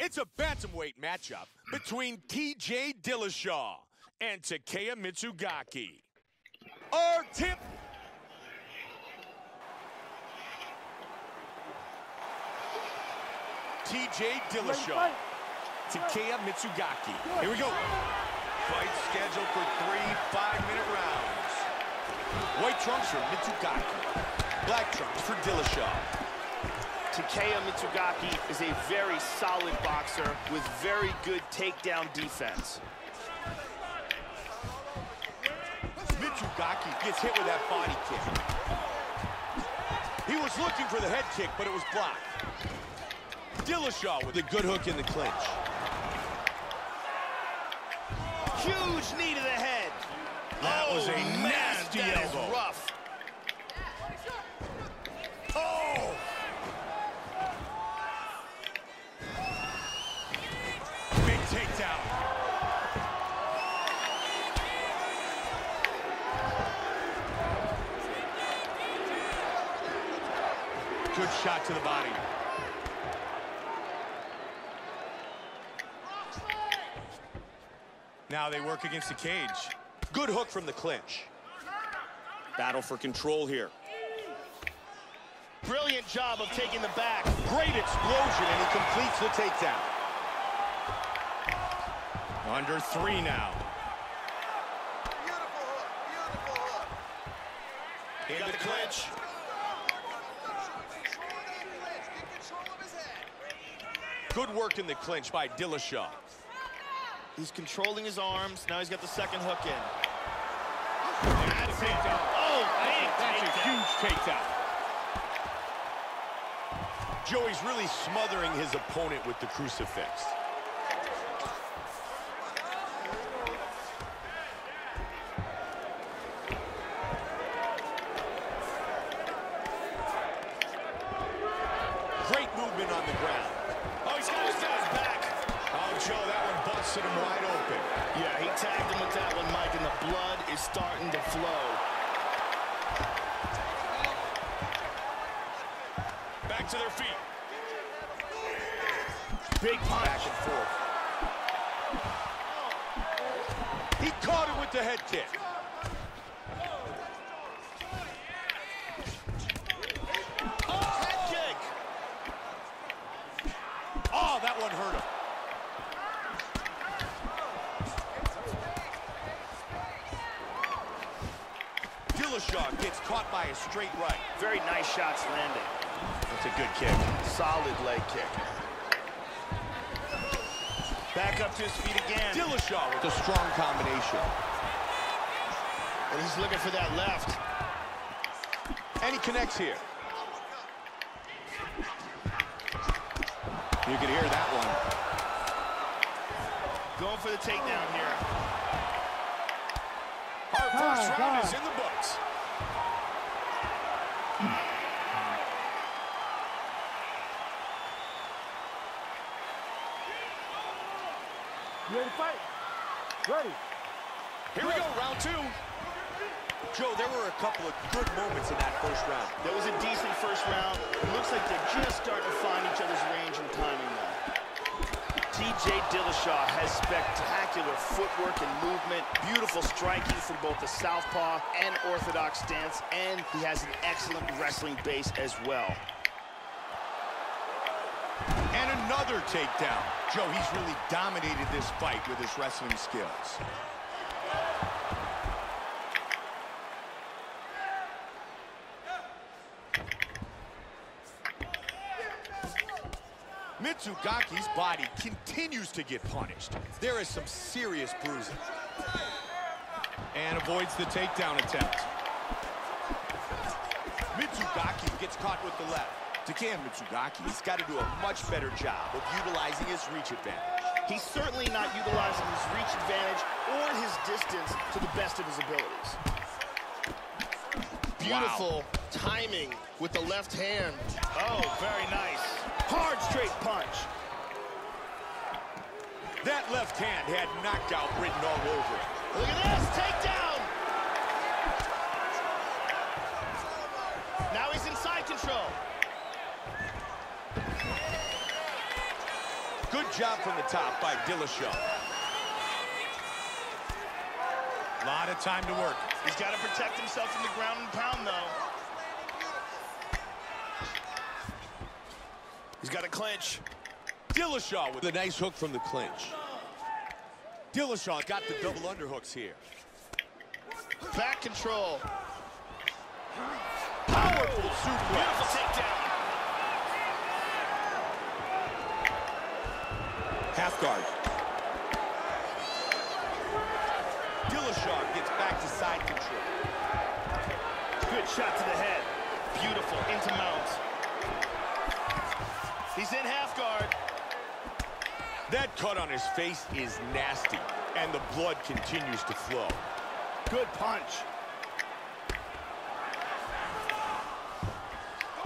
It's a bantamweight matchup between TJ Dillashaw and Takeya Mizugaki. Our tip. TJ Dillashaw. Takeya Mizugaki. Here we go. Fight scheduled for three five-minute rounds. White trunks for Mizugaki. Black trunks for Dillashaw. Takeya Mizugaki is a very solid boxer with very good takedown defense. Mizugaki gets hit with that body kick. He was looking for the head kick, but it was blocked. Dillashaw with a good hook in the clinch. Huge knee to the head. That oh, was a oh, man, nasty elbow. Shot to the body. Now they work against the cage. Good hook from the clinch. Battle for control here. Brilliant job of taking the back. Great explosion, and he completes the takedown. Under three now. beautiful hook In the clinch. Good work in the clinch by Dillashaw. He's controlling his arms. Now he's got the second hook in. That's it. Oh, big That's a huge takedown. Joey's really smothering his opponent with the crucifix. Great movement on the ground. Oh, he's got his guy's back. Oh, Joe, that one busted him wide open. Yeah, he tagged him with that one, Mike, and the blood is starting to flow. Back to their feet. Big punch. Back and forth. He caught him with the head kick. Head kick. Oh, that one hurt him. Dillashaw gets caught by a straight right. Very nice shots landing. That's a good kick. Solid leg kick. Back up to his feet again. Dillashaw with a strong combination. And he's looking for that left. And he connects here. You can hear that one. Going for the takedown here. Our first oh, round is in the books. You ready to fight? Ready. Here we go, round two. Joe, there were a couple of good moments in that first round. That was a decent first round. It looks like they're just starting to find each other's range and timing now. TJ Dillashaw has spectacular footwork and movement, beautiful striking from both the southpaw and orthodox stance, and he has an excellent wrestling base as well. And another takedown. Joe, he's really dominated this fight with his wrestling skills. Mizugaki's body continues to get punished. There is some serious bruising. And avoids the takedown attempt. Mizugaki gets caught with the left. Takeya Mizugaki, he's got to do a much better job of utilizing his reach advantage. He's certainly not utilizing his reach advantage or his distance to the best of his abilities. Beautiful timing with the left hand. Oh, very nice. Hard straight punch. That left hand had knockout written all over it. Look at this, takedown. Now he's in side control. Good job from the top by Dillashaw. A lot of time to work. He's got to protect himself from the ground and pound, though. He's got to clinch. Dillashaw with a nice hook from the clinch. Dillashaw got the double underhooks here. Back control. Powerful suplex. Beautiful takedown. Half guard. Dillashaw gets back to side control. Good shot to the head. Beautiful, into mount. He's in half guard. That cut on his face is nasty, and the blood continues to flow. Good punch.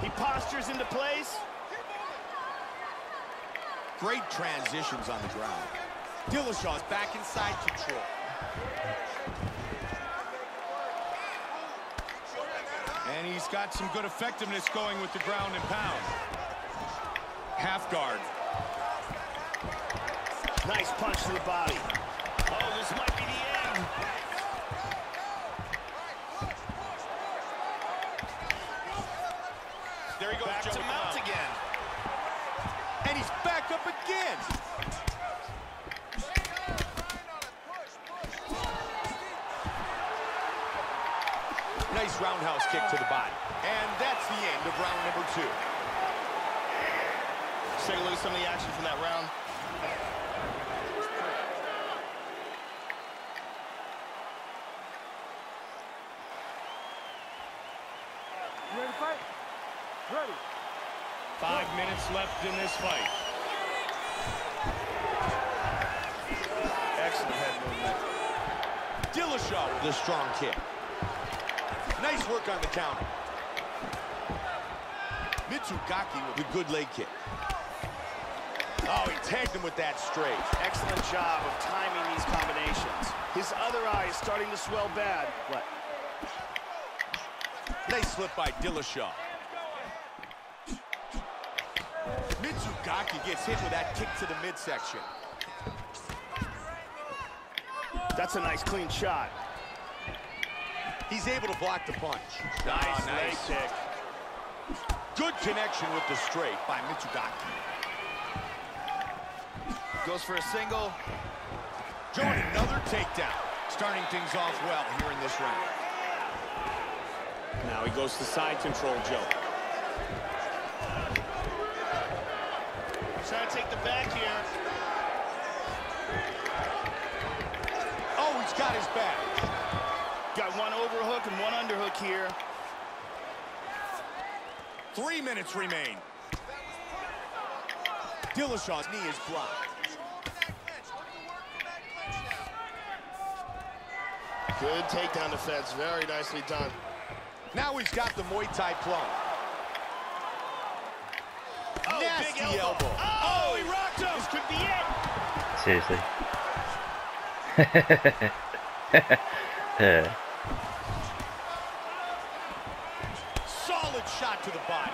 He postures into place. Great transitions on the ground. Dillashaw's back inside control. And he's got some good effectiveness going with the ground and pound. Half guard. Nice punch to the body. Oh, this might be the end. There he goes, Back to mount again. And he's back up again. Nice roundhouse kick to the body. And that's the end of round number two. Let's take a look at some of the action from that round. You ready to fight? Ready. Five minutes left in this fight. Movement. Dillashaw with a strong kick. Nice work on the counter. Mizugaki with a good leg kick. Oh, he tagged him with that straight. Excellent job of timing these combinations. His other eye is starting to swell bad. What? Nice slip by Dillashaw. Mizugaki gets hit with that kick to the midsection. That's a nice clean shot. He's able to block the punch. Nice, Ah, leg kick. Good connection with the straight by Mizugaki. Goes for a single. Join another takedown. Starting things off well here in this round. Now he goes to side control, Joe. Trying to take the back here. He's got his back. Got one overhook and one underhook here. Three minutes remain. Dillashaw's knee is blocked. Good takedown defense. Very nicely done. Now he's got the Muay Thai plum. Oh, Nasty big elbow. elbow. Oh, he rocked him. This could be it. Seriously. Uh, Solid shot to the body.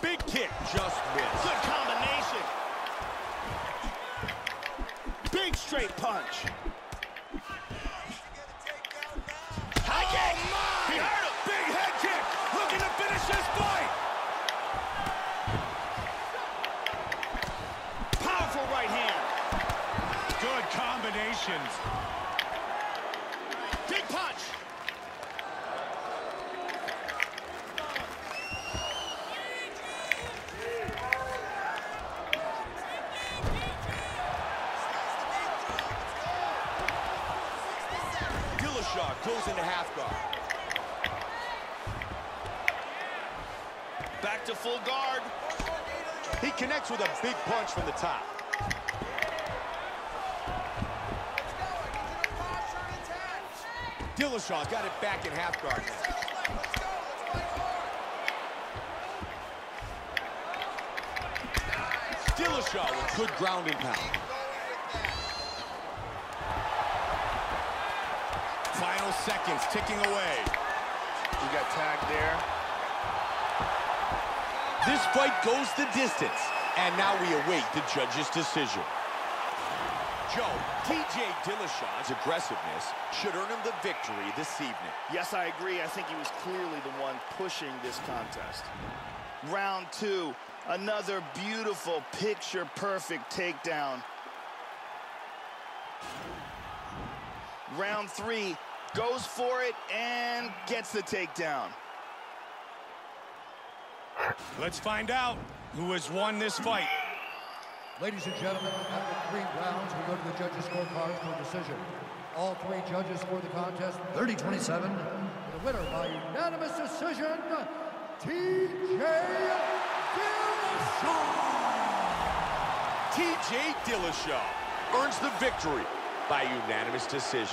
Big kick, just missed. Good combination. Big straight punch. High kick. Dillashaw into half guard. Back to full guard. He connects with a big punch from the top. Dillashaw's got it back in half guard now. Dillashaw with good ground and. Seconds ticking away. You got tagged there. This fight goes the distance. And now we await the judge's decision. Joe, TJ Dillashaw's aggressiveness should earn him the victory this evening. Yes, I agree. I think he was clearly the one pushing this contest. Round two, another beautiful, picture-perfect takedown. Round three, goes for it and gets the takedown. Let's find out who has won this fight. Ladies and gentlemen, after three rounds, we go to the judges' scorecards for a decision. All three judges scored the contest 30-27. The winner by unanimous decision, TJ Dillashaw. TJ Dillashaw earns the victory by unanimous decision.